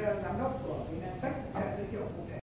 giám đốc của Vinatech sẽ giới thiệu cụ thể.